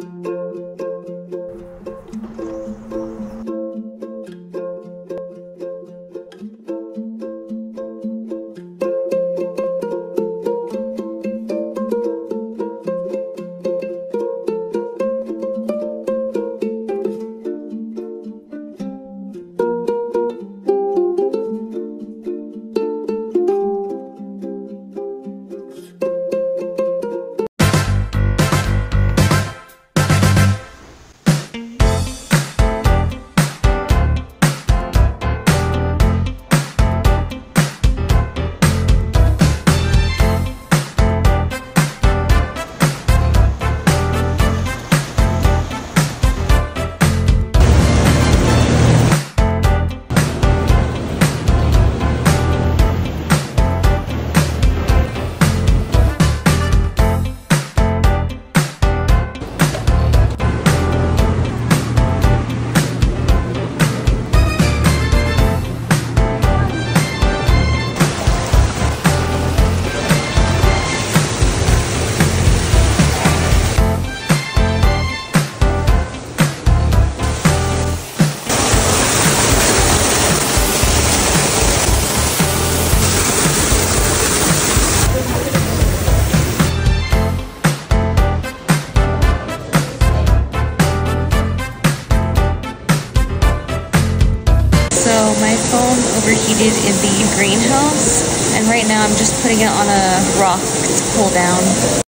So my phone overheated in the greenhouse, and right now I'm just putting it on a rock to cool down.